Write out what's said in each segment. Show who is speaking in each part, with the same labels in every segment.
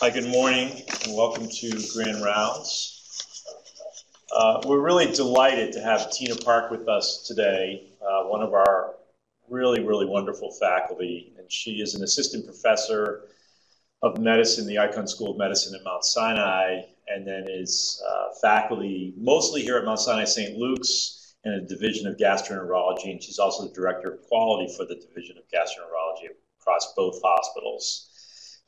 Speaker 1: Hi, good morning, and welcome to Grand Rounds. Uh, we're really delighted to have Tina Park with us today, uh, one of our really, really wonderful faculty, and she is an assistant professor of medicine, the Icahn School of Medicine at Mount Sinai, and then is uh, faculty mostly here at Mount Sinai St. Luke's in a division of gastroenterology, and she's also the director of quality for the division of gastroenterology across both hospitals.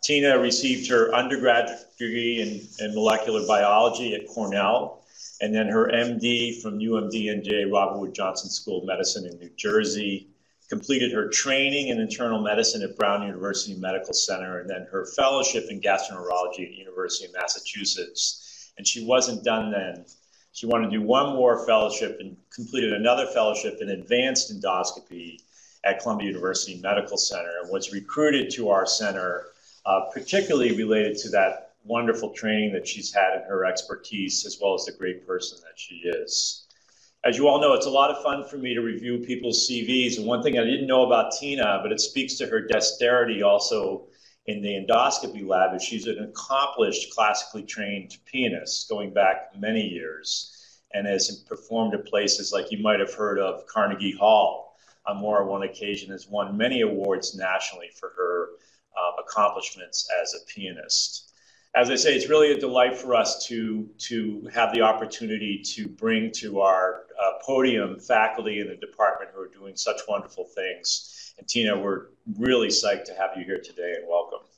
Speaker 1: Tina received her undergraduate degree in, in molecular biology at Cornell, and then her MD from UMD Robert Wood Johnson School of Medicine in New Jersey. Completed her training in internal medicine at Brown University Medical Center, and then her fellowship in gastroenterology at University of Massachusetts. And she wasn't done then. She wanted to do one more fellowship and completed another fellowship in advanced endoscopy at Columbia University Medical Center and was recruited to our center uh, particularly related to that wonderful training that she's had and her expertise, as well as the great person that she is. As you all know, it's a lot of fun for me to review people's CVs. And one thing I didn't know about Tina, but it speaks to her dexterity also in the endoscopy lab, is she's an accomplished classically trained pianist going back many years and has performed at places like you might have heard of Carnegie Hall on more than one occasion, has won many awards nationally for her um, accomplishments as a pianist. As I say, it's really a delight for us to, to have the opportunity to bring to our uh, podium faculty in the department who are doing such wonderful things. And Tina, we're really psyched to have you here today and welcome.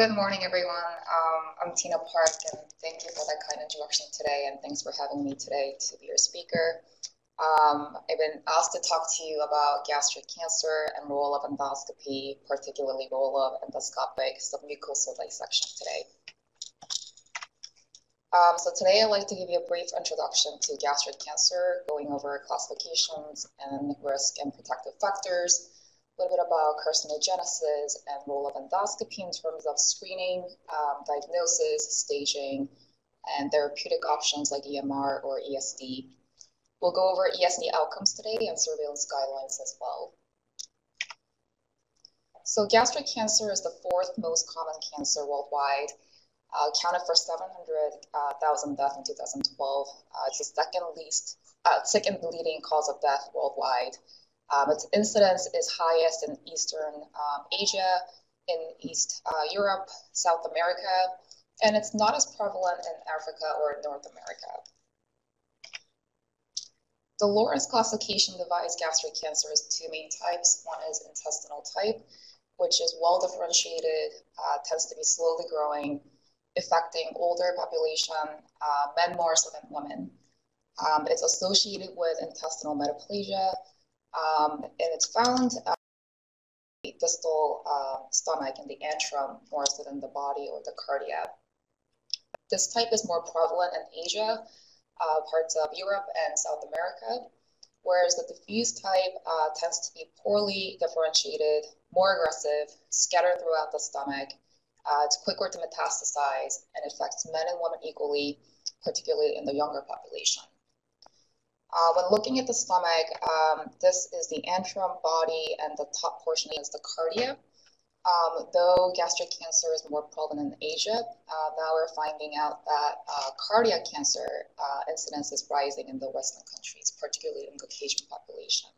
Speaker 2: Good morning, everyone. Um, I'm Tina Park, and thank you for that kind introduction today, and thanks for having me today to be your speaker. Um, I've been asked to talk to you about gastric cancer and role of endoscopy, particularly role of endoscopic submucosal dissection today. Um, so today I'd like to give you a brief introduction to gastric cancer, going over classifications and risk and protective factors, little bit about carcinogenesis and role of endoscopy in terms of screening, um, diagnosis, staging, and therapeutic options like EMR or ESD. We'll go over ESD outcomes today and surveillance guidelines as well. So gastric cancer is the fourth most common cancer worldwide, uh, accounted for 700,000 uh, deaths in 2012. Uh, it's the second least, uh, second leading cause of death worldwide. Um, its incidence is highest in Eastern um, Asia, in East uh, Europe, South America, and it's not as prevalent in Africa or North America. The Lauren classification divides gastric cancer into two main types. One is intestinal type, which is well differentiated, uh, tends to be slowly growing, affecting older population, uh, men more so than women. Um, it's associated with intestinal metaplasia, um, and it's found uh, the distal uh, stomach and the antrum more so than the body or the cardia. This type is more prevalent in Asia, uh, parts of Europe and South America, whereas the diffuse type uh, tends to be poorly differentiated, more aggressive, scattered throughout the stomach. Uh, it's quicker to metastasize and affects men and women equally, particularly in the younger population. Uh, when looking at the stomach, um, this is the antrum body and the top portion is the cardia. Um, though gastric cancer is more prevalent in Asia, uh, now we're finding out that uh, cardiac cancer uh, incidence is rising in the Western countries, particularly in the Caucasian population.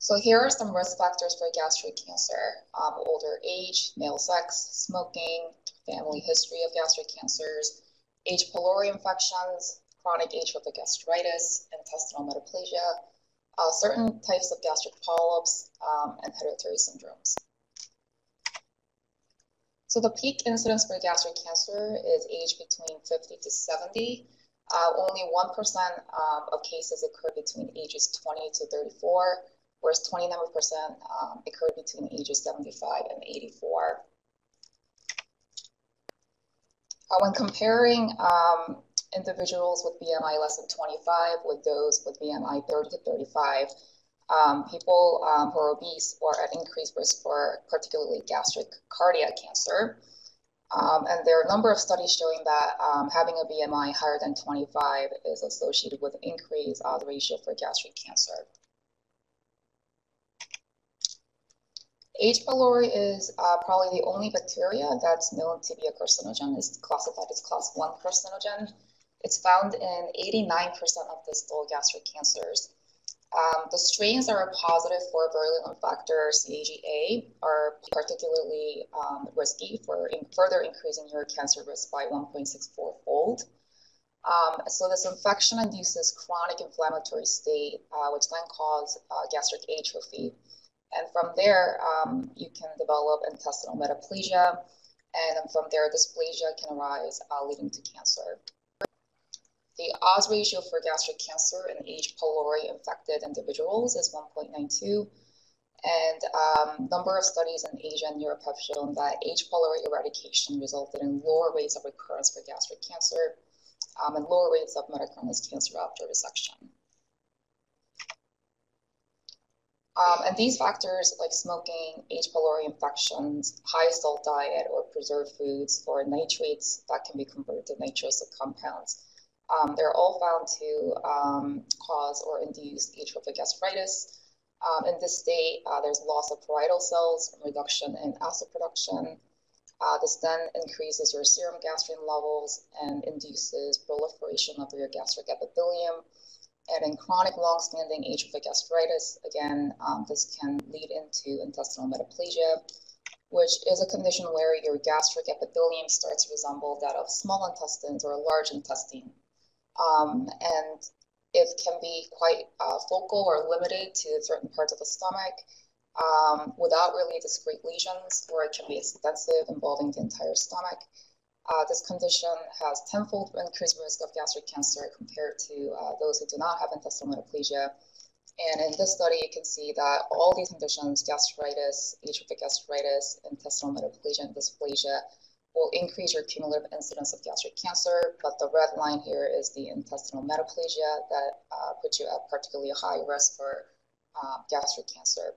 Speaker 2: So here are some risk factors for gastric cancer. Um, older age, male sex, smoking, family history of gastric cancers, H. pylori infections, chronic atrophic gastritis, intestinal metaplasia, uh, certain types of gastric polyps, um, and hereditary syndromes. So the peak incidence for gastric cancer is age between 50 to 70. Uh, only 1% um, of cases occur between ages 20 to 34, whereas 29% um, between ages 75 and 84. Uh, when comparing um, individuals with BMI less than 25 with those with BMI 30 to 35, um, people um, who are obese are at increased risk for particularly gastric cardiac cancer. Um, and there are a number of studies showing that um, having a BMI higher than 25 is associated with increased odds ratio for gastric cancer. H. pylori is uh, probably the only bacteria that's known to be a carcinogen. It's classified as class 1 carcinogen. It's found in 89% of the distal gastric cancers. Um, the strains that are positive for virulent factor CAGA are particularly um, risky for in further increasing your cancer risk by 1.64 fold. Um, so this infection induces chronic inflammatory state, uh, which then causes uh, gastric atrophy. And from there, um, you can develop intestinal metaplasia, and from there, dysplasia can arise, uh, leading to cancer. The odds ratio for gastric cancer in H. pylori infected individuals is 1.92. And um, number of studies in Asia and Europe have shown that H. pylori eradication resulted in lower rates of recurrence for gastric cancer um, and lower rates of metachronous cancer after resection. Um, and these factors like smoking, H. pylori infections, high salt diet or preserved foods, or nitrates that can be converted to nitrosic compounds um, they're all found to um, cause or induce atrophic gastritis. Um, in this state, uh, there's loss of parietal cells, reduction in acid production. Uh, this then increases your serum gastrin levels and induces proliferation of your gastric epithelium. And in chronic long-standing atrophic gastritis, again, um, this can lead into intestinal metaplasia, which is a condition where your gastric epithelium starts to resemble that of small intestines or large intestine um, and it can be quite uh, focal or limited to certain parts of the stomach um, without really discrete lesions, or it can be extensive involving the entire stomach. Uh, this condition has tenfold increased risk of gastric cancer compared to uh, those who do not have intestinal metaplasia. And in this study, you can see that all these conditions, gastritis, atrophic gastritis, intestinal metaplasia, and dysplasia, will increase your cumulative incidence of gastric cancer, but the red line here is the intestinal metaplasia that uh, puts you at particularly high risk for uh, gastric cancer.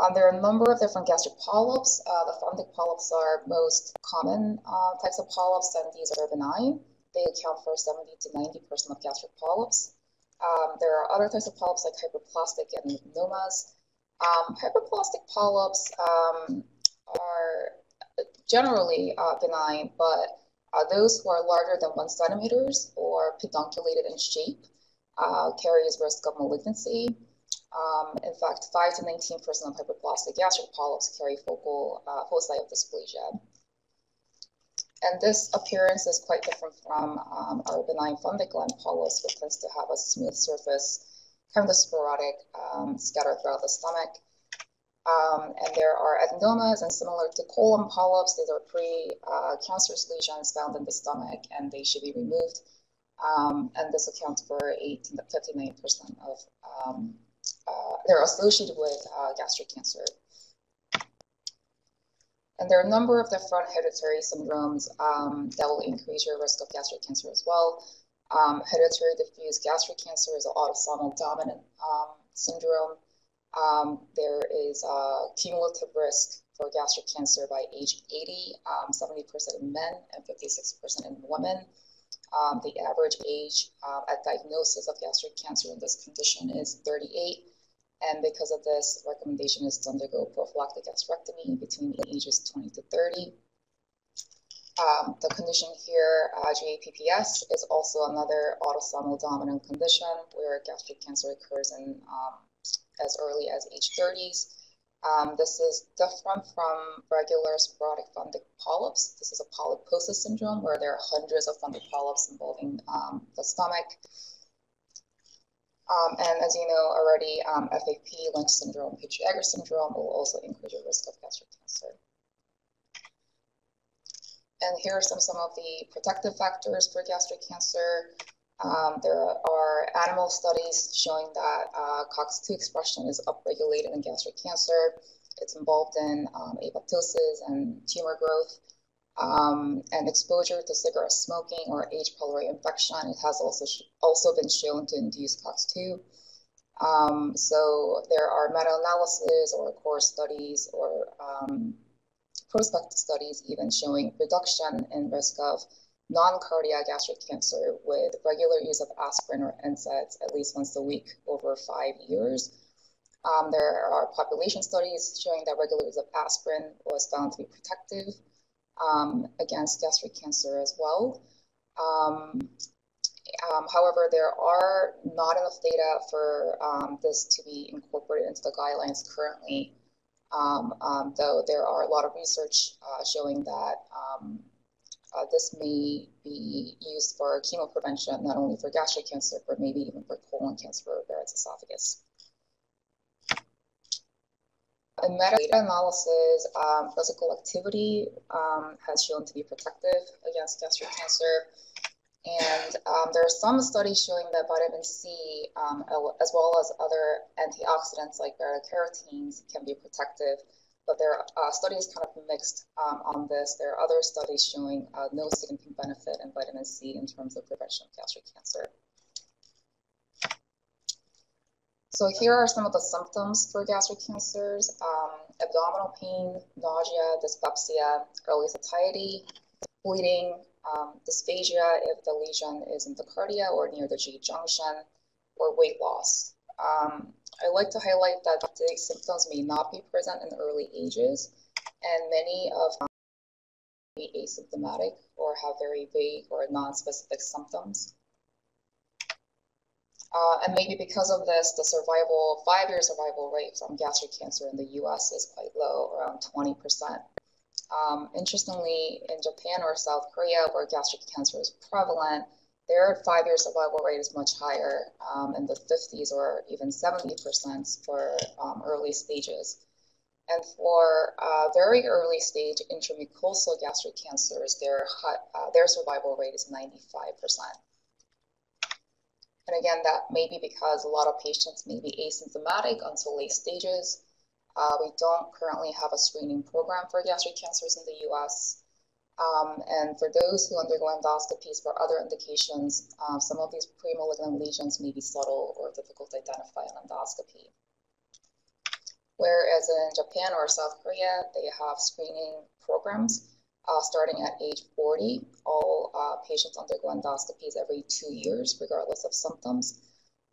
Speaker 2: Um, there are a number of different gastric polyps. Uh, the fundic polyps are most common uh, types of polyps, and these are benign. They account for 70 to 90% of gastric polyps. Um, there are other types of polyps like hyperplastic adenomas, um, hyperplastic polyps um, are generally uh, benign, but uh, those who are larger than one centimeters or pedunculated in shape uh, carries risk of malignancy. Um, in fact, 5 to 19% of hyperplastic gastric polyps carry focal uh, foci of dysplasia. And this appearance is quite different from um, our benign fundic gland polyps, which tends to have a smooth surface kind of sporadic, um, scattered throughout the stomach. Um, and there are adenomas, and similar to colon polyps, these are pre-cancerous uh, lesions found in the stomach, and they should be removed. Um, and this accounts for 8 to 59% of, um, uh, they're associated with uh, gastric cancer. And there are a number of different hereditary syndromes um, that will increase your risk of gastric cancer as well. Um, hereditary diffuse gastric cancer is an autosomal dominant um, syndrome. Um, there is a cumulative risk for gastric cancer by age 80, 70% um, in men and 56% in women. Um, the average age uh, at diagnosis of gastric cancer in this condition is 38. And because of this, recommendation is to undergo prophylactic gastrectomy between the ages 20 to 30. Um, the condition here, uh, GAPPS, is also another autosomal dominant condition where gastric cancer occurs in um, as early as age 30s. Um, this is different from regular sporadic fundic polyps. This is a polyposis syndrome where there are hundreds of fundic polyps involving um, the stomach. Um, and as you know already, um, FAP, Lynch syndrome, Peutz-Jeghers syndrome will also increase your risk of gastric cancer. And here are some, some of the protective factors for gastric cancer. Um, there are animal studies showing that uh, COX2 expression is upregulated in gastric cancer. It's involved in um, apoptosis and tumor growth. Um, and exposure to cigarette smoking or H. pylori infection, it has also also been shown to induce COX2. Um, so there are meta-analyses or cohort studies or um, prospective studies even showing reduction in risk of non-cardiac gastric cancer with regular use of aspirin or NSAIDs at least once a week over five years. Um, there are population studies showing that regular use of aspirin was found to be protective um, against gastric cancer as well. Um, um, however, there are not enough data for um, this to be incorporated into the guidelines currently, um, though there are a lot of research uh, showing that uh, this may be used for chemo prevention, not only for gastric cancer, but maybe even for colon cancer or Barrett's esophagus. In meta-analysis, um, physical activity um, has shown to be protective against gastric cancer. And um, there are some studies showing that vitamin C, um, as well as other antioxidants like beta-carotenes, can be protective. But there are uh, studies kind of mixed um, on this. There are other studies showing uh, no significant benefit in vitamin C in terms of prevention of gastric cancer. So here are some of the symptoms for gastric cancers. Um, abdominal pain, nausea, dyspepsia, early satiety, bleeding, um, dysphagia if the lesion is in the cardia or near the G junction, or weight loss. Um, I like to highlight that these symptoms may not be present in early ages, and many of them be asymptomatic or have very vague or non-specific symptoms. Uh, and maybe because of this, the survival, five-year survival rate from gastric cancer in the U.S. is quite low, around 20%. Um, interestingly, in Japan or South Korea, where gastric cancer is prevalent, their five-year survival rate is much higher, um, in the 50s or even 70% for um, early stages. And for uh, very early stage intramucosal gastric cancers, their, uh, their survival rate is 95%. And again, that may be because a lot of patients may be asymptomatic until late stages. Uh, we don't currently have a screening program for gastric cancers in the US. Um, and for those who undergo endoscopies for other indications, uh, some of these premalignant lesions may be subtle or difficult to identify on endoscopy. Whereas in Japan or South Korea, they have screening programs uh, starting at age 40. All uh, patients undergo endoscopies every two years, regardless of symptoms.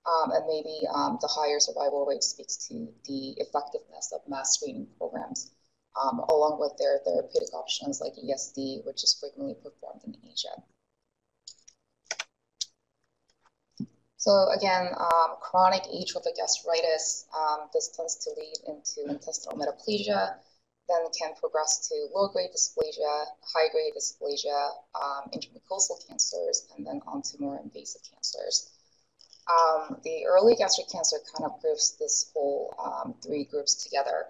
Speaker 2: Um, and maybe um, the higher survival rate speaks to the effectiveness of mass screening programs, um, along with their therapeutic options like ESD, which is frequently performed in Asia. So again, um, chronic atrophic gastritis, um, this tends to lead into intestinal metaplasia, then can progress to low-grade dysplasia, high-grade dysplasia, um, intramucosal cancers, and then on to more invasive cancers. Um, the early gastric cancer kind of groups this whole um, three groups together.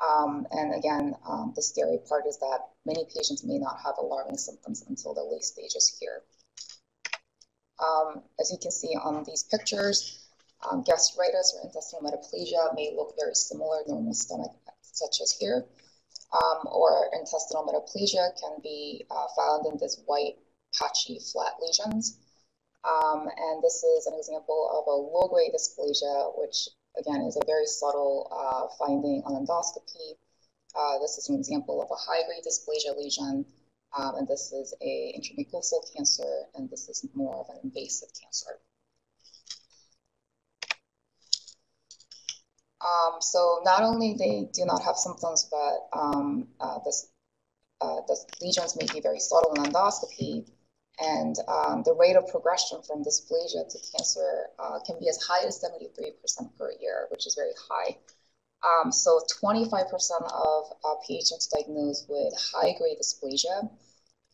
Speaker 2: Um, and again, um, the scary part is that many patients may not have alarming symptoms until the late stages here. Um, as you can see on these pictures, gastritis or intestinal metaplasia may look very similar to normal stomach such as here, um, or intestinal metaplasia can be uh, found in this white patchy flat lesions. Um, and this is an example of a low-grade dysplasia, which again is a very subtle uh, finding on endoscopy. Uh, this is an example of a high-grade dysplasia lesion, um, and this is a intramucosal cancer, and this is more of an invasive cancer. Um, so not only they do not have symptoms, but um, uh, this, uh, the lesions may be very subtle in endoscopy, and um, the rate of progression from dysplasia to cancer uh, can be as high as 73% per year, which is very high. Um, so 25% of uh, patients diagnosed with high-grade dysplasia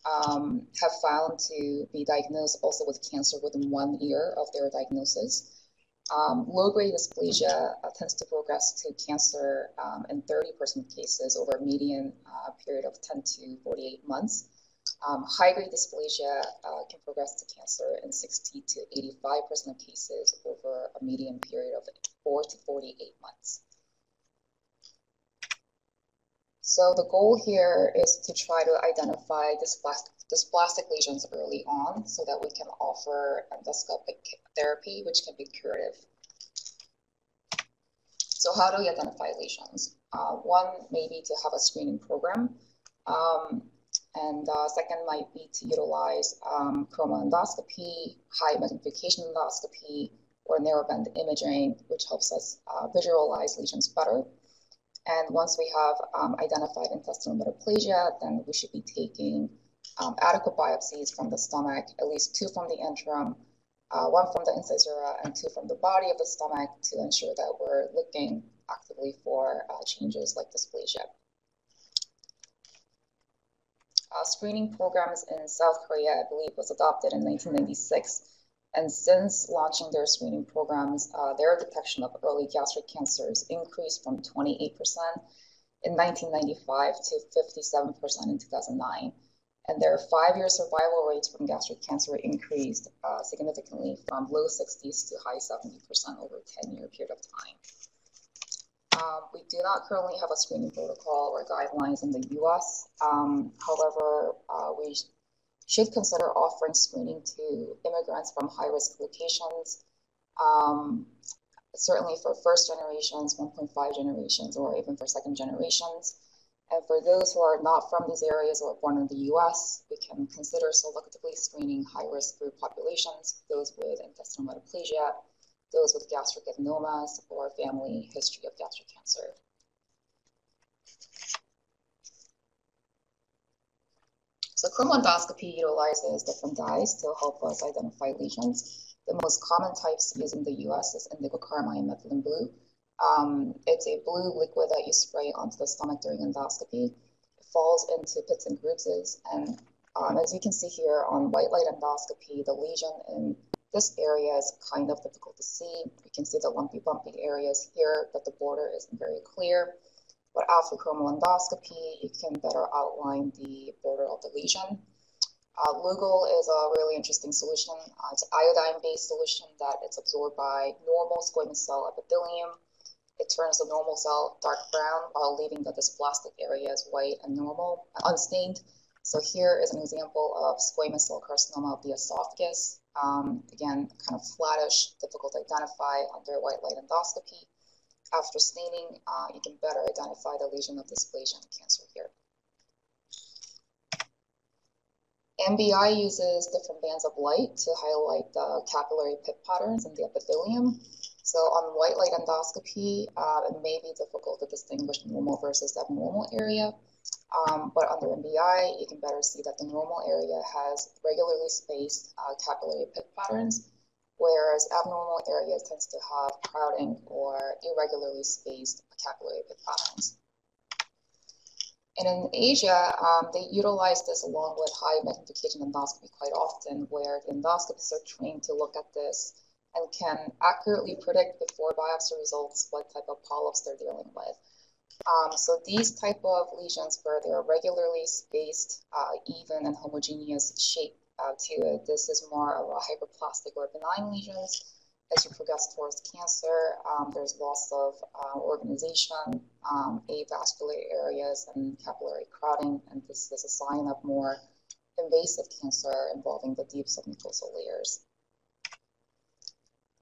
Speaker 2: um, have found to be diagnosed also with cancer within one year of their diagnosis. Um, low-grade dysplasia uh, tends to progress to cancer um, in 30% of cases over a median uh, period of 10 to 48 months. Um, high-grade dysplasia uh, can progress to cancer in 60 to 85% of cases over a median period of 4 to 48 months. So the goal here is to try to identify dysplastic, lesions early on so that we can offer endoscopic therapy, which can be curative. So how do we identify lesions? Uh, one may be to have a screening program. Um, and uh, second might be to utilize um, endoscopy, high magnification endoscopy, or narrowband imaging, which helps us uh, visualize lesions better. And once we have um, identified intestinal metaplasia, then we should be taking um, adequate biopsies from the stomach, at least two from the antrum, uh, one from the incisura, and two from the body of the stomach to ensure that we're looking actively for uh, changes like dysplasia. Uh, screening programs in South Korea, I believe, was adopted in 1996. And since launching their screening programs, uh, their detection of early gastric cancers increased from 28% in 1995 to 57% in 2009. And their five year survival rates from gastric cancer increased uh, significantly from low 60s to high 70% over a 10 year period of time. Um, we do not currently have a screening protocol or guidelines in the US. Um, however, uh, we should consider offering screening to immigrants from high risk locations, um, certainly for first generations, 1.5 generations, or even for second generations. And for those who are not from these areas or born in the US, we can consider selectively screening high risk group populations, those with intestinal metaplasia, those with gastric adenomas, or family history of gastric cancer. So chromoendoscopy utilizes different dyes to help us identify lesions. The most common types used in the US is indigo carmine methylene blue. Um, it's a blue liquid that you spray onto the stomach during endoscopy. It falls into pits and bruises. And um, as you can see here on white light endoscopy, the lesion in this area is kind of difficult to see. You can see the lumpy, bumpy areas here, but the border isn't very clear. But after chromoendoscopy, you can better outline the border of the lesion. Uh, Lugol is a really interesting solution. Uh, it's an iodine-based solution that it's absorbed by normal squamous cell epithelium. It turns the normal cell dark brown while leaving the dysplastic areas white and normal, unstained. So here is an example of squamous cell carcinoma of the esophagus. Um, again, kind of flattish, difficult to identify under white light endoscopy. After staining, uh, you can better identify the lesion of dysplasia and cancer here. NBI uses different bands of light to highlight the capillary pit patterns in the epithelium. So on white light endoscopy, uh, it may be difficult to distinguish normal versus abnormal area. Um, but under NBI, you can better see that the normal area has regularly spaced uh, capillary pit patterns, whereas abnormal areas tends to have crowding or irregularly spaced capillary pit patterns. And in Asia, um, they utilize this along with high magnification endoscopy quite often, where the endoscopists are trained to look at this and can accurately predict before biopsy results what type of polyps they're dealing with. Um, so these type of lesions where they're regularly spaced, uh, even and homogeneous shape uh, to it. This is more of a hyperplastic or benign lesions. As you progress towards cancer, um, there's loss of uh, organization, um, avascular areas, and capillary crowding, and this is a sign of more invasive cancer involving the deep submucosal layers.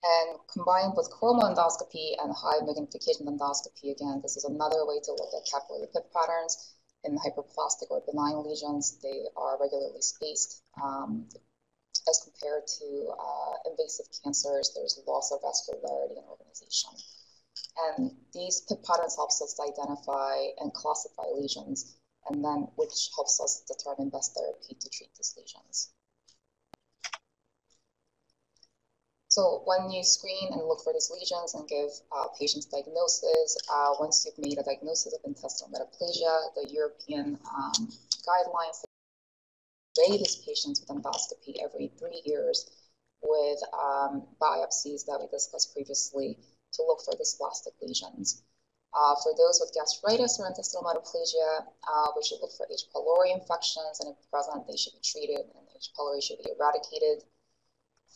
Speaker 2: And combined with chromoendoscopy and high magnification endoscopy, again, this is another way to look at capillary pit patterns in hyperplastic or benign lesions, they are regularly spaced. Um, as compared to uh, invasive cancers, there's loss of vascularity and organization. And these pit patterns helps us identify and classify lesions, and then which helps us determine best therapy to treat these lesions. So when you screen and look for these lesions and give uh, patients diagnosis, uh, once you've made a diagnosis of intestinal metaplasia, the European um, guidelines weigh these patients with endoscopy every three years with um, biopsies that we discussed previously to look for dysplastic lesions. Uh, for those with gastritis or intestinal metaplasia, uh, we should look for H. pylori infections, and if present, they should be treated, and H. pylori should be eradicated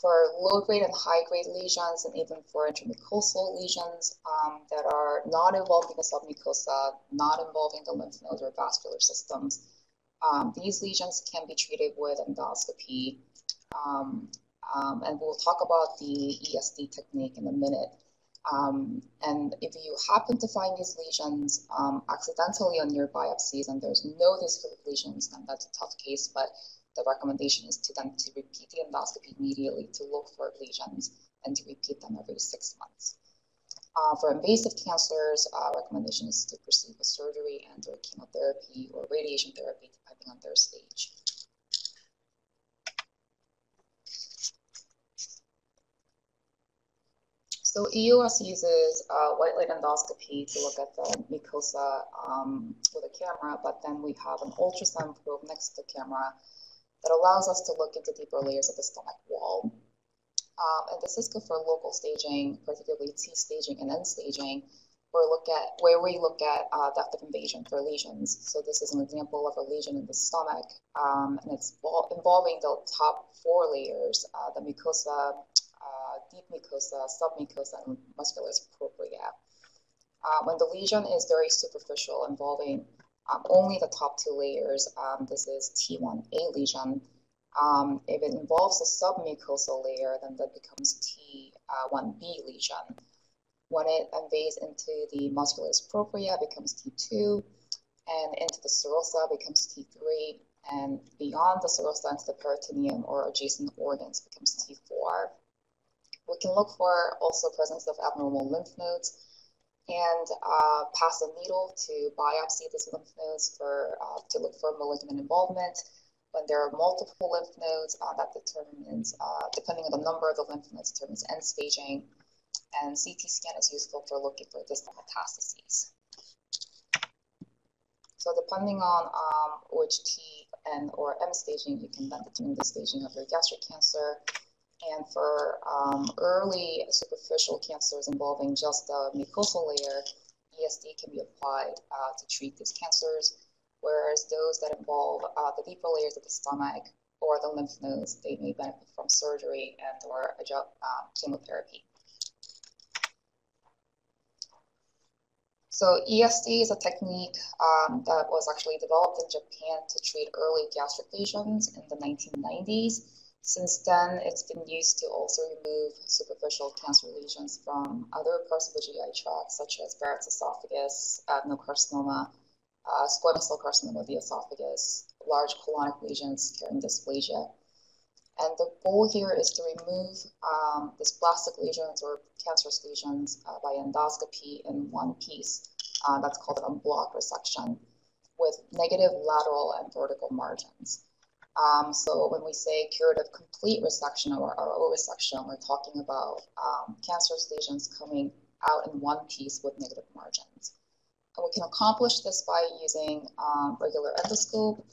Speaker 2: for low-grade and high-grade lesions, and even for intramucosal lesions um, that are not involving the submucosa, not involving the lymph nodes or vascular systems. Um, these lesions can be treated with endoscopy, um, um and we'll talk about the ESD technique in a minute. Um, and if you happen to find these lesions um, accidentally on your biopsies and there's no of lesions, then that's a tough case. But the recommendation is to them to repeat the endoscopy immediately to look for lesions and to repeat them every six months. Uh, for invasive cancers, uh, recommendation is to proceed with surgery and or chemotherapy or radiation therapy, depending on their stage. So EUS uses uh, white light endoscopy to look at the mucosa um, with a camera, but then we have an ultrasound probe next to the camera that allows us to look into deeper layers of the stomach wall. Um, and this is good for local staging, particularly T staging and N staging, where look at where we look at uh, depth of invasion for lesions. So this is an example of a lesion in the stomach, um, and it's involving the top four layers, uh, the mucosa, uh, deep mucosa, submucosa, and muscularis propria. Uh, when the lesion is very superficial, involving um, only the top two layers, um, this is T1A lesion. Um, if it involves a submucosal layer, then that becomes T1B lesion. When it invades into the muscularis propria, it becomes T2, and into the serosa becomes T3, and beyond the serosa into the peritoneum or adjacent organs becomes T4. We can look for also presence of abnormal lymph nodes and uh, pass a needle to biopsy these lymph nodes for uh, to look for malignant involvement. When there are multiple lymph nodes, uh, that determines, uh, depending on the number of the lymph nodes, determines N staging. And CT scan is useful for looking for distant metastases. So depending on um, which T, N, or M staging, you can then determine the staging of your gastric cancer. And for um, early superficial cancers involving just the mucosal layer, ESD can be applied uh, to treat these cancers, whereas those that involve uh, the deeper layers of the stomach or the lymph nodes, they may benefit from surgery and or um, chemotherapy. So ESD is a technique um, that was actually developed in Japan to treat early gastric lesions in the 1990s. Since then, it's been used to also remove superficial cancer lesions from other parts of the GI tract, such as Barrett's esophagus, adenocarcinoma, uh, squamous cell carcinoma of the esophagus, large colonic lesions carrying dysplasia. And the goal here is to remove um, dysplastic lesions or cancerous lesions uh, by endoscopy in one piece. Uh, that's called an en bloc resection with negative lateral and vertical margins. Um, so when we say curative complete resection or R0 resection, we're talking about um, cancerous lesions coming out in one piece with negative margins. And we can accomplish this by using um, regular endoscope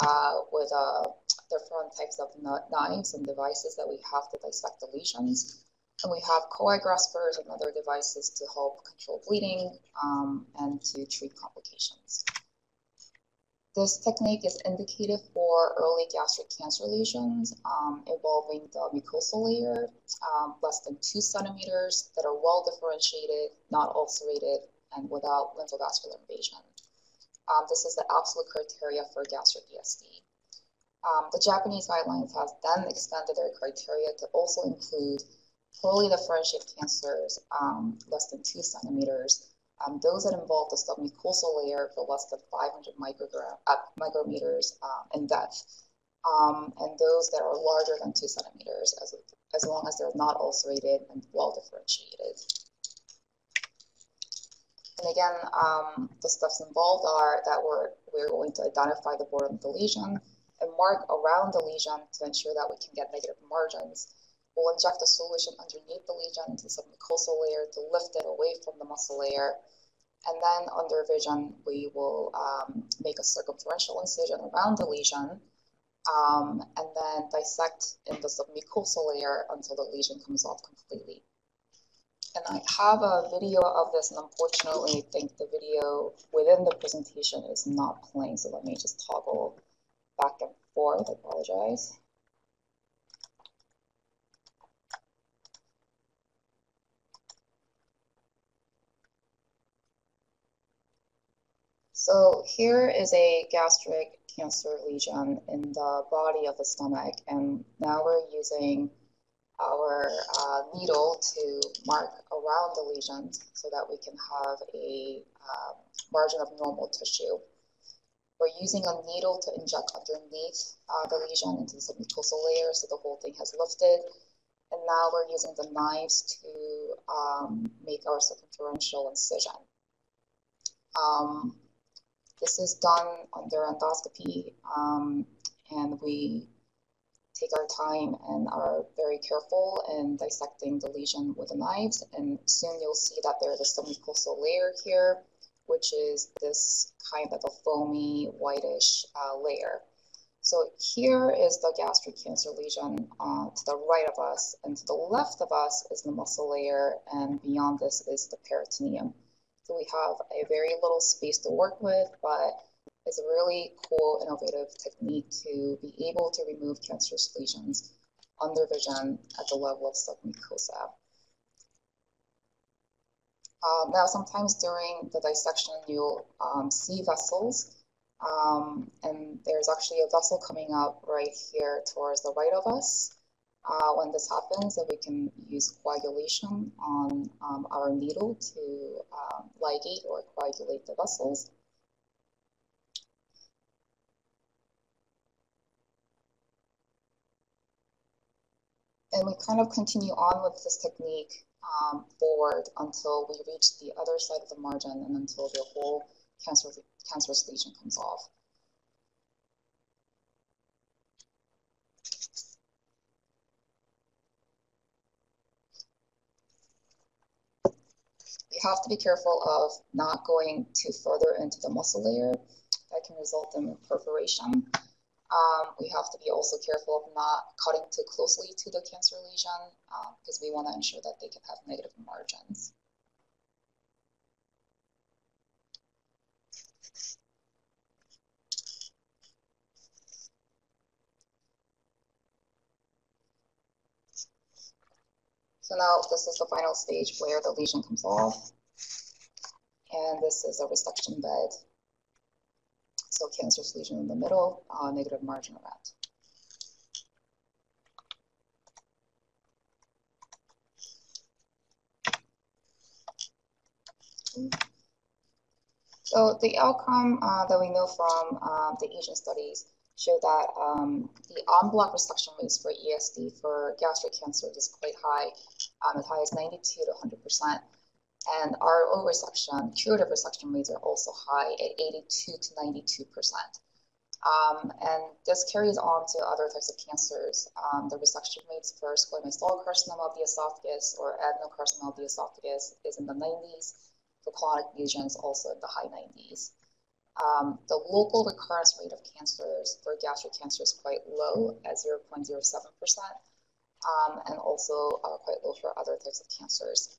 Speaker 2: uh, with uh, different types of knives and devices that we have to dissect the lesions. And we have coagraspers and other devices to help control bleeding um, and to treat complications. This technique is indicated for early gastric cancer lesions um, involving the mucosal layer, um, less than two centimeters, that are well differentiated, not ulcerated, and without lymphovascular invasion. Um, this is the absolute criteria for gastric ESD. Um, the Japanese guidelines have then extended their criteria to also include poorly differentiated cancers um, less than two centimeters um, those that involve the submucosal layer for less than 500 microgram, uh, micrometers um, in depth, um, and those that are larger than two centimeters, as, as long as they're not ulcerated and well differentiated. And again, um, the steps involved are that we're, we're going to identify the border of the lesion and mark around the lesion to ensure that we can get negative margins. We'll inject a solution underneath the lesion into the submucosal layer to lift it away from the muscle layer. And then under vision, we will um, make a circumferential incision around the lesion um, and then dissect in the submucosal layer until the lesion comes off completely. And I have a video of this, and unfortunately, I think the video within the presentation is not playing, so let me just toggle back and forth. I apologize. So here is a gastric cancer lesion in the body of the stomach, and now we're using our uh, needle to mark around the lesion so that we can have a um, margin of normal tissue. We're using a needle to inject underneath uh, the lesion into the submucosal layer so the whole thing has lifted. And now we're using the knives to um, make our circumferential incision. Um, this is done under endoscopy, um, and we take our time and are very careful in dissecting the lesion with the knives. And soon you'll see that there's a submucosal layer here, which is this kind of a foamy whitish uh, layer. So here is the gastric cancer lesion uh, to the right of us, and to the left of us is the muscle layer, and beyond this is the peritoneum. So we have a very little space to work with, but it's a really cool, innovative technique to be able to remove cancerous lesions under vision at the level of submucosa. Um, now, sometimes during the dissection, you'll um, see vessels, um, and there's actually a vessel coming up right here towards the right of us. Uh, when this happens, that we can use coagulation on um, our needle to um, ligate or coagulate the vessels. And we kind of continue on with this technique um, forward until we reach the other side of the margin and until the whole cancer, cancerous lesion comes off. You have to be careful of not going too further into the muscle layer. That can result in perforation. Um, we have to be also careful of not cutting too closely to the cancer lesion um, because we want to ensure that they can have negative margins. So now this is the final stage where the lesion comes off. And this is a resection bed so cancerous lesion in the middle, uh, negative margin around. So the outcome uh, that we know from uh, the Asian studies show that um, the en bloc resection rates for ESD for gastric cancer is quite high, um, as high as 92 to 100 percent. And R0 resection, curative resection rates are also high at 82 to 92 percent. Um, and this carries on to other types of cancers. Um, the resection rates for squamous cell carcinoma of the esophagus or adenocarcinoma of the esophagus is in the 90s. For colonic lesions, also in the high 90s. Um, the local recurrence rate of cancers for gastric cancer is quite low at 0.07%, um, and also uh, quite low for other types of cancers.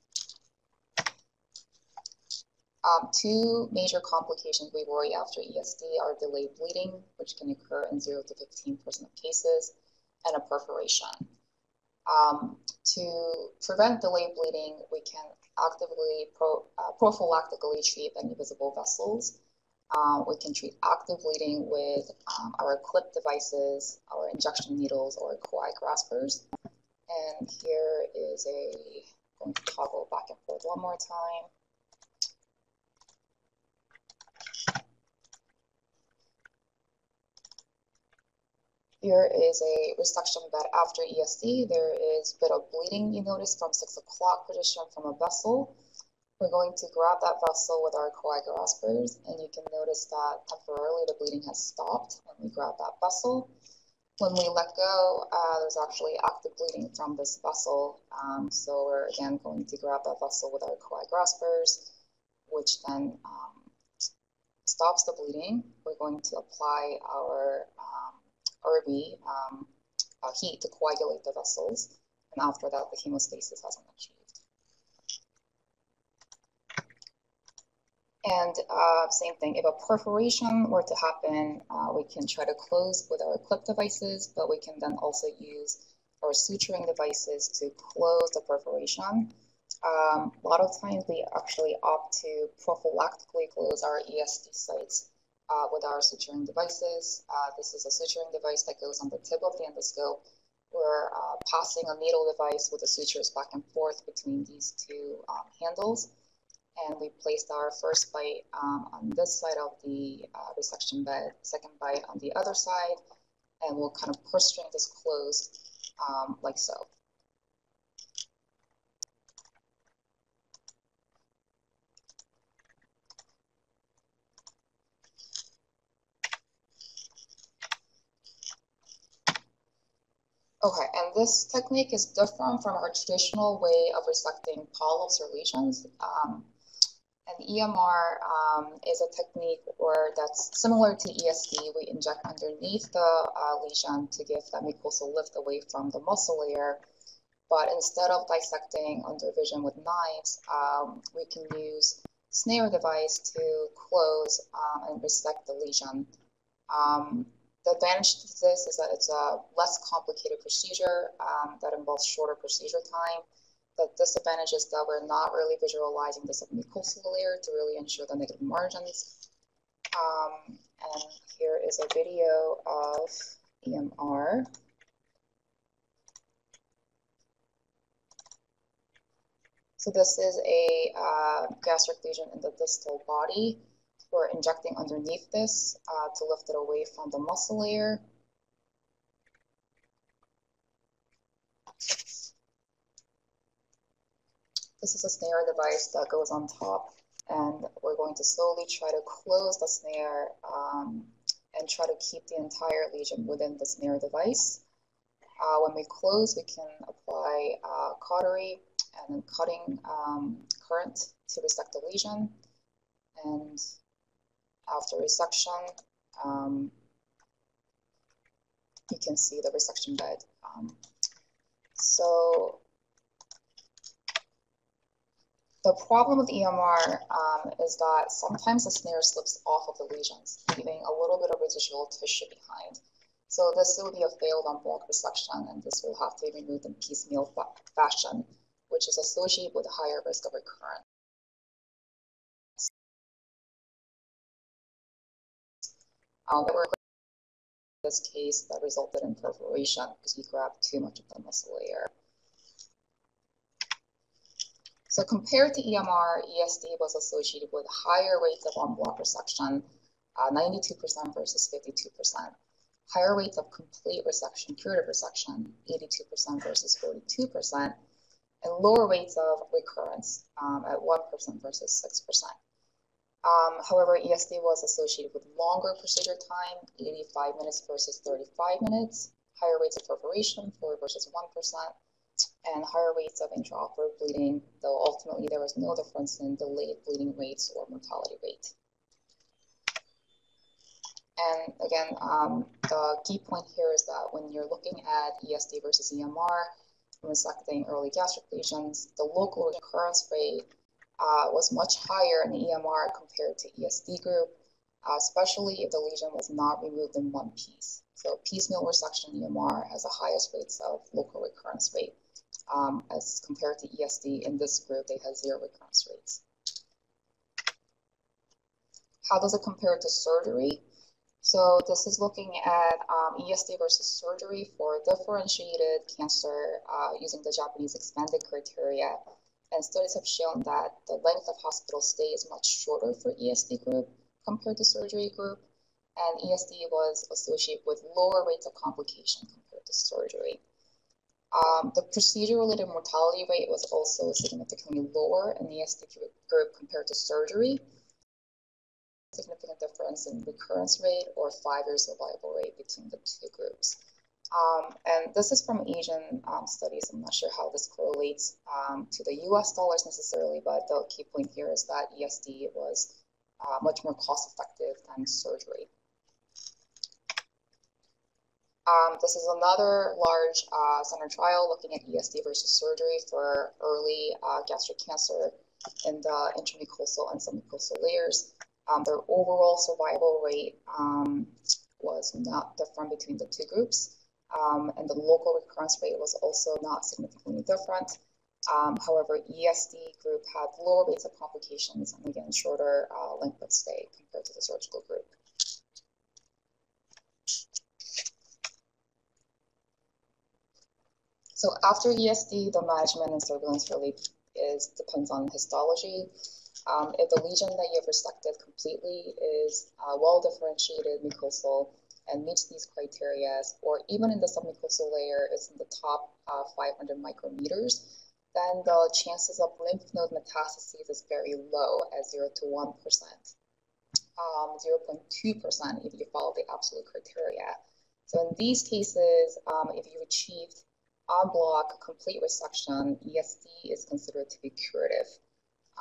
Speaker 2: Um, two major complications we worry after ESD are delayed bleeding, which can occur in 0 to 15% of cases, and a perforation. Um, to prevent delayed bleeding, we can actively pro, uh, prophylactically treat any visible vessels. Uh, we can treat active bleeding with um, our clip devices, our injection needles, or coag graspers. And here is a, I'm going to toggle back and forth one more time. Here is a resection bed after ESD. There is a bit of bleeding you notice from 6 o'clock position from a vessel. We're going to grab that vessel with our coagraspers, and you can notice that temporarily the bleeding has stopped when we grab that vessel. When we let go, uh, there's actually active bleeding from this vessel. Um, so we're again going to grab that vessel with our coagraspers, which then um, stops the bleeding. We're going to apply our um, RB um, uh, heat to coagulate the vessels, and after that, the hemostasis has been achieved. And uh, same thing, if a perforation were to happen, uh, we can try to close with our clip devices, but we can then also use our suturing devices to close the perforation. Um, a lot of times we actually opt to prophylactically close our ESD sites uh, with our suturing devices. Uh, this is a suturing device that goes on the tip of the endoscope we're uh, passing a needle device with the sutures back and forth between these two um, handles. And we placed our first bite um, on this side of the uh, resection bed, second bite on the other side, and we'll kind of purse string this closed um, like so. Okay, and this technique is different from our traditional way of resecting polyps or lesions. Um, and EMR um, is a technique where that's similar to ESD. We inject underneath the uh, lesion to give that mucosal lift away from the muscle layer. But instead of dissecting under vision with knives, um, we can use snare device to close um, and resect the lesion. Um, the advantage to this is that it's a less complicated procedure um, that involves shorter procedure time. The disadvantage is that we're not really visualizing the submucosal layer to really ensure the negative margins. Um, and here is a video of EMR. So this is a uh, gastric lesion in the distal body. We're injecting underneath this uh, to lift it away from the muscle layer. This is a snare device that goes on top and we're going to slowly try to close the snare um, and try to keep the entire lesion within the snare device. Uh, when we close, we can apply uh, cautery and cutting um, current to resect the lesion. And after resection, um, you can see the resection bed. Um, so the problem with EMR um, is that sometimes the snare slips off of the lesions, leaving a little bit of residual tissue behind. So this will be a failed en bloc resection, and this will have to be removed in piecemeal fa fashion, which is associated with a higher risk of recurrence. Um, this case that resulted in perforation because we grabbed too much of the muscle layer. So compared to EMR, ESD was associated with higher rates of en bloc resection, 92% uh, versus 52%, higher rates of complete resection, curative resection, 82% versus 42%, and lower rates of recurrence um, at 1% versus 6%. Um, however, ESD was associated with longer procedure time, 85 minutes versus 35 minutes, higher rates of perforation, 4 versus 1%, and higher rates of intraoperative bleeding, though ultimately there was no difference in delayed bleeding rates or mortality rate. And again, um, the key point here is that when you're looking at ESD versus EMR, resecting early gastric lesions, the local recurrence rate uh, was much higher in EMR compared to ESD group, uh, especially if the lesion was not removed in one piece. So piecemeal resection EMR has the highest rates of local recurrence rate um, as compared to ESD. In this group, they had zero recurrence rates. How does it compare to surgery? So this is looking at um, ESD versus surgery for differentiated cancer uh, using the Japanese expanded criteria and studies have shown that the length of hospital stay is much shorter for ESD group compared to surgery group, and ESD was associated with lower rates of complication compared to surgery. Um, the procedure-related mortality rate was also significantly lower in the ESD group compared to surgery. Significant difference in recurrence rate or five-year survival rate between the two groups. Um, and this is from Asian um, studies. I'm not sure how this correlates um, to the US dollars necessarily, but the key point here is that ESD was uh, much more cost effective than surgery. Um, this is another large uh, center trial looking at ESD versus surgery for early uh, gastric cancer in the intramucosal and submucosal layers. Um, their overall survival rate um, was not different between the two groups um, and the local recurrence rate was also not significantly different. Um, however, ESD group had lower rates of complications and again, shorter uh, length of stay compared to the surgical group. So after ESD, the management and surveillance really is depends on histology. Um, if the lesion that you have resected completely is uh, well differentiated mucosal and meets these criteria, or even in the submucosal layer it's in the top uh, 500 micrometers, then the chances of lymph node metastases is very low at 0 to 1%, um, 0.2% if you follow the absolute criteria. So in these cases, um, if you achieved en bloc complete resection, ESD is considered to be curative.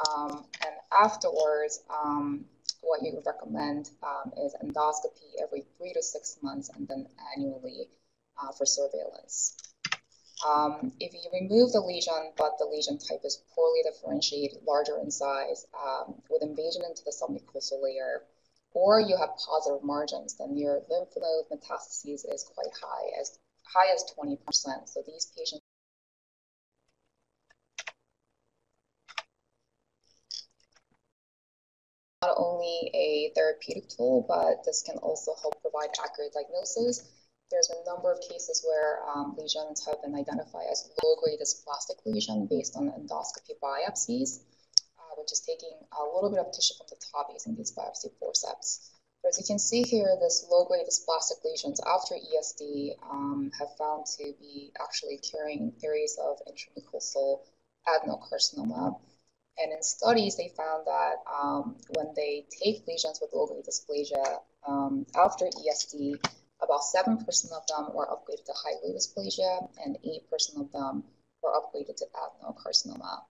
Speaker 2: Um, and afterwards, um, what you would recommend um, is endoscopy every three to six months and then annually uh, for surveillance. Um, if you remove the lesion, but the lesion type is poorly differentiated, larger in size, um, with invasion into the submucosal layer, or you have positive margins, then your lymph node metastases is quite high, as high as 20%. So these patients not only a therapeutic tool, but this can also help provide accurate diagnosis. There's a number of cases where um, lesions have been identified as low-grade dysplastic lesion based on endoscopy biopsies, uh, which is taking a little bit of tissue from the top using these biopsy forceps. But as you can see here, this low-grade dysplastic lesions after ESD um, have found to be actually carrying areas of intramucosal adenocarcinoma. And in studies, they found that um, when they take lesions with low-grade dysplasia um, after ESD, about 7% of them were upgraded to high-grade dysplasia, and 8% of them were upgraded to adenocarcinoma.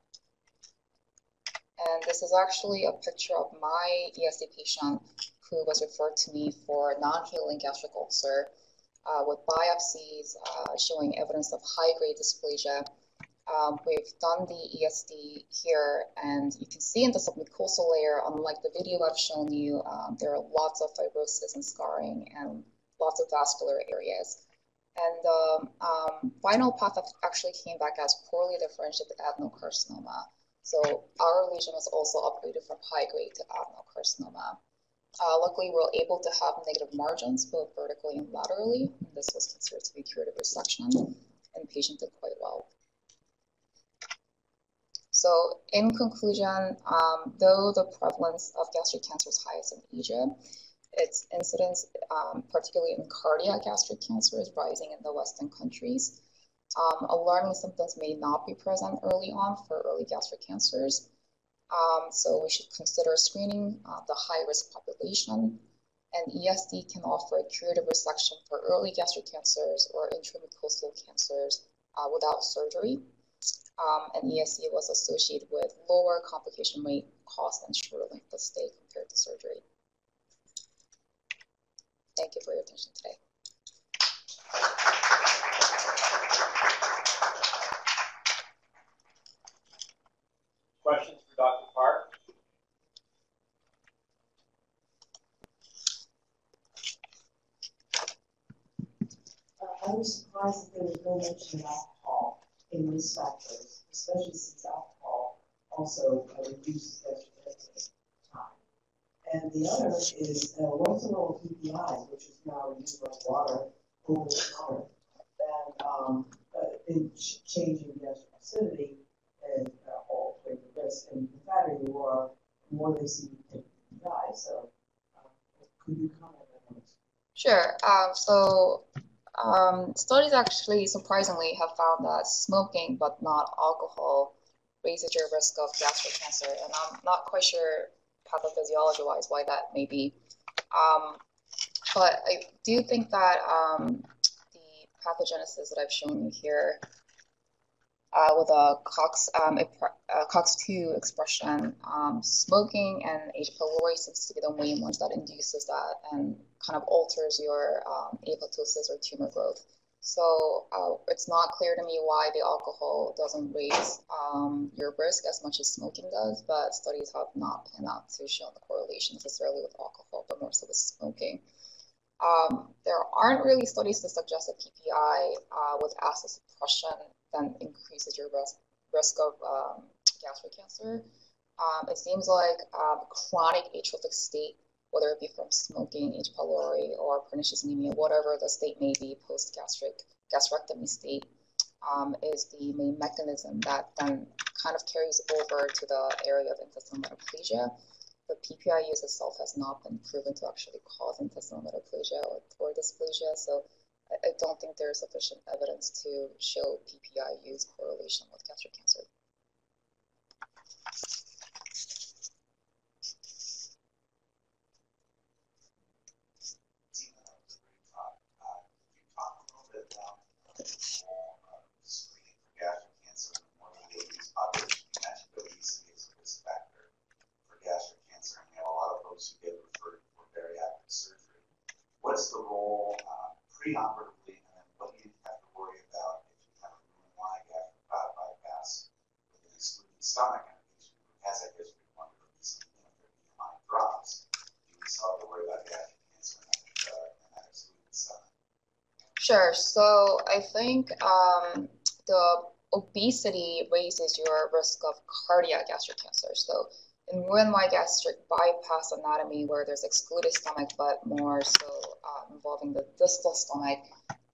Speaker 2: And this is actually a picture of my ESD patient who was referred to me for non-healing gastric ulcer uh, with biopsies uh, showing evidence of high-grade dysplasia um, we've done the ESD here, and you can see in the submucosal layer, unlike the video I've shown you, um, there are lots of fibrosis and scarring and lots of vascular areas. And the um, um, final path actually came back as poorly differentiated adenocarcinoma. So our lesion was also upgraded from high grade to adenocarcinoma. Uh, luckily, we were able to have negative margins both vertically and laterally. And this was considered to be curative resection, and the patient did quite well. So in conclusion, um, though the prevalence of gastric cancer is highest in Asia, its incidence, um, particularly in cardiac gastric cancer, is rising in the Western countries. Um, alarming symptoms may not be present early on for early gastric cancers. Um, so we should consider screening uh, the high-risk population. And ESD can offer a curative resection for early gastric cancers or intramucosal cancers uh, without surgery um, and ESD was associated with lower complication rate, cost, and shorter length of stay compared to surgery. Thank you for your attention today.
Speaker 1: Questions for Dr. Park?
Speaker 3: Uh, I was surprised that there was no mention of alcohol in these factors especially since alcohol also uh, reduces gastric time. And the other is uh, while PPIs, which is now used like water over the counter, and um, uh, in ch- changing gastric acidity and uh, altering the risk. And the fatter you are, the more they see you take PPI. So, uh, could you comment on this?
Speaker 2: Sure. Um, so um, studies actually surprisingly have found that smoking but not alcohol raises your risk of gastric cancer, and I'm not quite sure pathophysiology-wise why that may be. Um, but I do think that um, the pathogenesis that I've shown you here uh, with a COX, um, a COX2 expression, um, smoking and H. pylori seems to be the main ones that induces that and kind of alters your um, apoptosis or tumor growth. So uh, it's not clear to me why the alcohol doesn't raise um, your risk as much as smoking does, but studies have not panned out to show the correlation necessarily with alcohol, but more so with smoking. Um, there aren't really studies to suggest that PPI uh, with acid suppression then increases your risk, risk of um, gastric cancer. Um, it seems like um, chronic atrophic state, whether it be from smoking, H. pylori, or pernicious anemia, whatever the state may be, post-gastric gastrectomy state, um, is the main mechanism that then kind of carries over to the area of intestinal metaplasia. The PPI use itself has not been proven to actually cause intestinal metaplasia or, or dysplasia, so I, I don't think there is sufficient evidence to show PPI use correlation with gastric cancer.
Speaker 4: What's the role uh, preoperatively, and then what do you have to worry about if you have a Roux-en-Y gastric bypass with an excluded stomach and has that history some you know, their BMI drops, we still have to worry about gastric cancer and that, uh, that excluded stomach?
Speaker 2: Sure. So I think um, the obesity raises your risk of cardiac gastric cancer. So in Roux-en-Y gastric bypass anatomy, where there's excluded stomach, but more so uh, involving the distal stomach,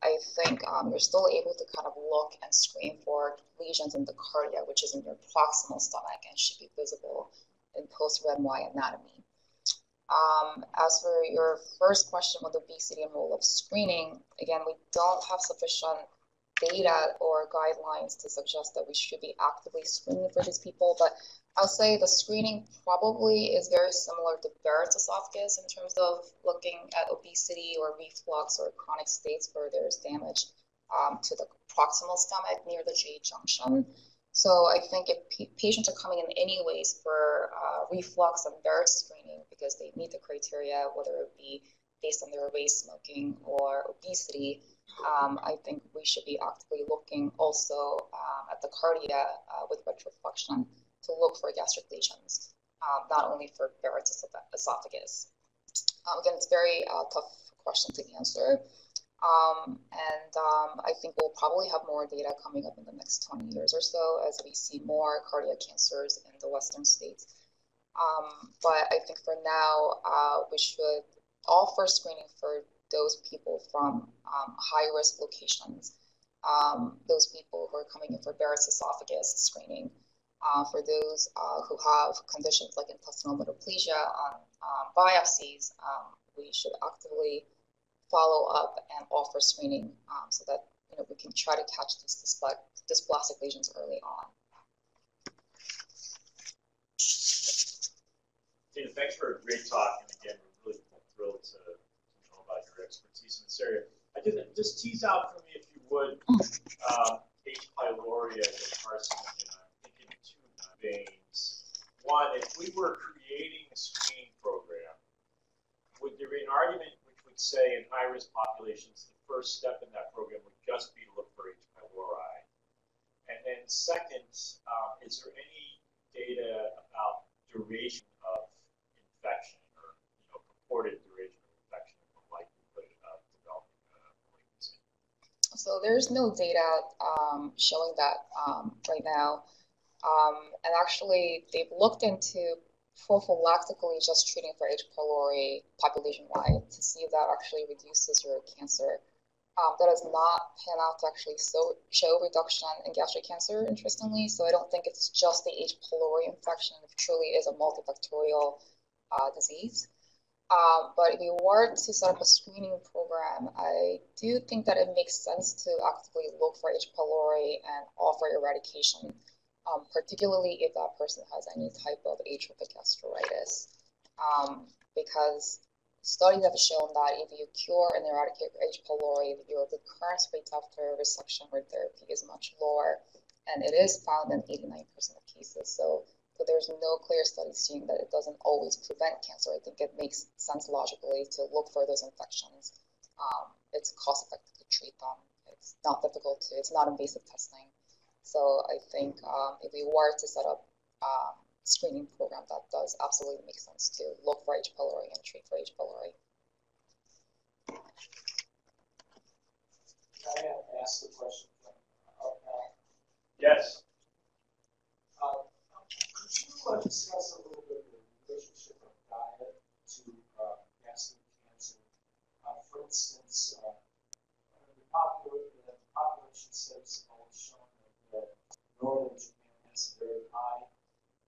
Speaker 2: I think um, you're still able to kind of look and screen for lesions in the cardia, which is in your proximal stomach and should be visible in post-Roux-en-Y anatomy. Um, as for your first question with obesity and role of screening, again, we don't have sufficient data or guidelines to suggest that we should be actively screening for these people, but I'll say the screening probably is very similar to Barrett's esophagus in terms of looking at obesity or reflux or chronic states where there's damage um, to the proximal stomach near the J junction. So I think if patients are coming in anyways for uh, reflux and Barrett's screening because they meet the criteria, whether it be based on their race, smoking, or obesity, um, I think we should be actively looking also um, at the cardia uh, with retroflexion to look for gastric lesions, um, not only for Barrett's esophagus. Um, again, it's a very uh, tough question to answer. Um, and um, I think we'll probably have more data coming up in the next 20 years or so as we see more cardiac cancers in the Western states. Um, but I think for now, uh, we should offer screening for those people from um, high risk locations, those people who are coming in for Barrett's esophagus screening uh, for those uh, who have conditions like intestinal metaplasia on um, biopsies, um, we should actively follow up and offer screening um, so that you know we can try to catch these dysplastic lesions early on.
Speaker 1: Tina, thanks for a great talk, and again, we're really thrilled to, to know about your expertise in this area. I did just tease out for me, if you would, um, H. pylori as a veins. One, if we were creating a screening program, would there be an argument which would say in high risk populations, the first step in that program would just be to look for H. pylori? And then, second, um, is there any data about duration of infection or you know, purported duration of infection and likelihood of developing a malignancy?
Speaker 2: So there's no data um, showing that um, right now. Um, and actually, they've looked into prophylactically just treating for H. pylori population-wide to see if that actually reduces your cancer. Um, that has not pan out to actually so, show reduction in gastric cancer, interestingly. So I don't think it's just the H. pylori infection. It truly is a multifactorial uh, disease. Um, but if you were to set up a screening program, I do think that it makes sense to actively look for H. pylori and offer eradication um, particularly if that person has any type of atrophic gastritis. Um, because studies have shown that if you cure and eradicate H. pylori, your recurrence rate after resection or therapy is much lower, and it is found in 89% of cases. So, so there's no clear study seeing that it doesn't always prevent cancer. I think it makes sense logically to look for those infections. Um, it's cost effective to treat them. It's not difficult to, it's not invasive testing. So I think um, if we were to set up um, screening program, that does absolutely make sense to look for H. pylori and treat for H. pylori.
Speaker 5: I ask the question
Speaker 1: Yes.
Speaker 5: Uh, could you uh, discuss a little bit the relationship of diet to uh, gastric cancer? Uh, for instance, uh, the popular, the population studies have always shown that northern Japan has a very high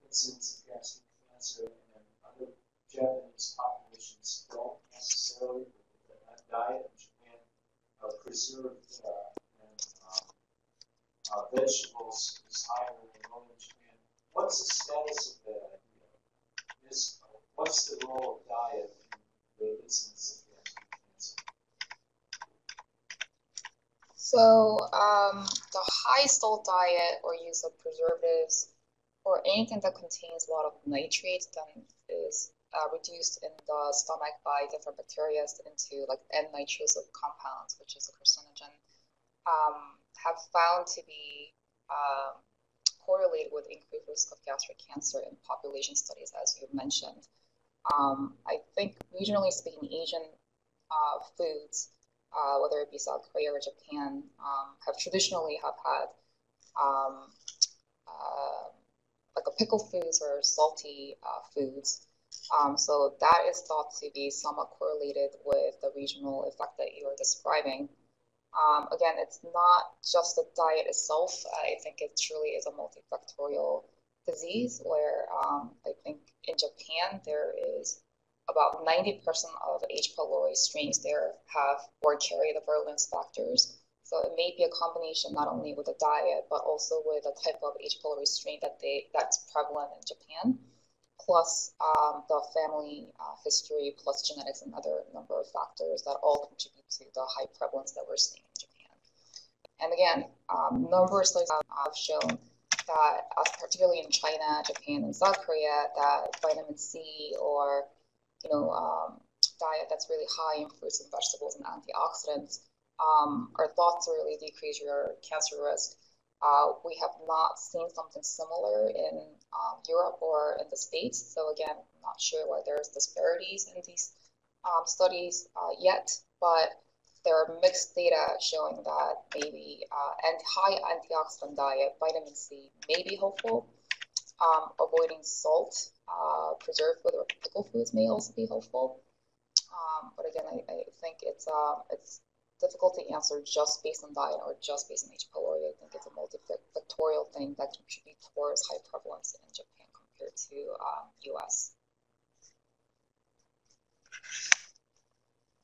Speaker 5: incidence of gastric cancer, and other Japanese populations don't necessarily, diet in Japan uh, preserved uh, and uh, vegetables is higher in Japan. What's the status of that idea? What's the role of diet in the incidence of gastric cancer?
Speaker 2: So um, the high salt diet or use of preservatives or anything that contains a lot of nitrates then is uh, reduced in the stomach by different bacteria into like N-nitroso compounds, which is a carcinogen, um, have found to be um, correlated with increased risk of gastric cancer in population studies, as you mentioned. Um, I think regionally speaking, Asian uh, foods uh, whether it be South Korea or Japan, um, have traditionally have had um, uh, like a pickle foods or salty uh, foods. Um, so that is thought to be somewhat correlated with the regional effect that you are describing. Um, again, it's not just the diet itself. I think it truly is a multifactorial disease where um, I think in Japan there is about 90% of H. pylori strains there have or carry the virulence factors. So it may be a combination not only with the diet, but also with the type of H. pylori strain that they that's prevalent in Japan, plus um, the family uh, history, plus genetics and other number of factors that all contribute to the high prevalence that we're seeing in Japan. And again, um, number of studies have shown that, uh, particularly in China, Japan, and South Korea, that vitamin C or you know, um, diet that's really high in fruits and vegetables and antioxidants um, are thought to really decrease your cancer risk. Uh, we have not seen something similar in um, Europe or in the States. So again, not sure why there's disparities in these um, studies uh, yet, but there are mixed data showing that maybe uh, and high antioxidant diet, vitamin C, may be helpful. Um, avoiding salt uh, preserved food or pickle foods may also be helpful. Um, but again, I, I think it's uh, it's difficult to answer just based on diet or just based on H. pylori. I think it's a multifactorial thing that contributes towards high prevalence in Japan compared to um, U.S.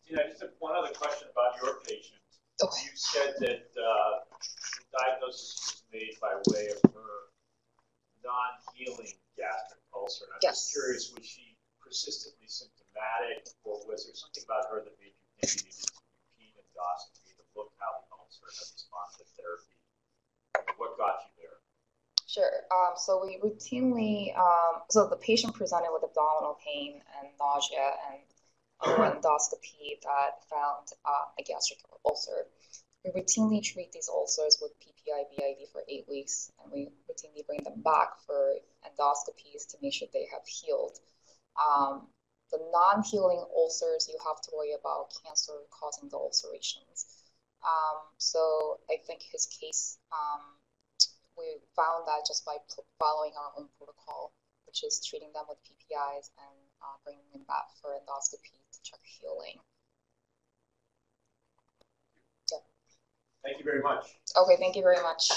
Speaker 1: Yeah, just one other question about your patient.
Speaker 2: Okay.
Speaker 1: You said that uh, the diagnosis was made by way of her non-healing gastric ulcer. And I'm
Speaker 2: Yes.
Speaker 1: just curious, was she persistently symptomatic, or was there something about her that made you think you needed to repeat endoscopy to look how the ulcer had responded to therapy? What got you there?
Speaker 2: Sure. Um, so we routinely, um, so the patient presented with abdominal pain and nausea and under endoscopy that found uh, a gastric ulcer. We routinely treat these ulcers with PPI BID for eight weeks, and we routinely bring them back for endoscopies to make sure they have healed. Um, the non-healing ulcers, you have to worry about cancer causing the ulcerations. Um, so I think his case, um, we found that just by following our own protocol, which is treating them with PPIs and uh, bringing them back for endoscopy to check healing.
Speaker 1: Thank you very much.
Speaker 2: Okay, thank you very much.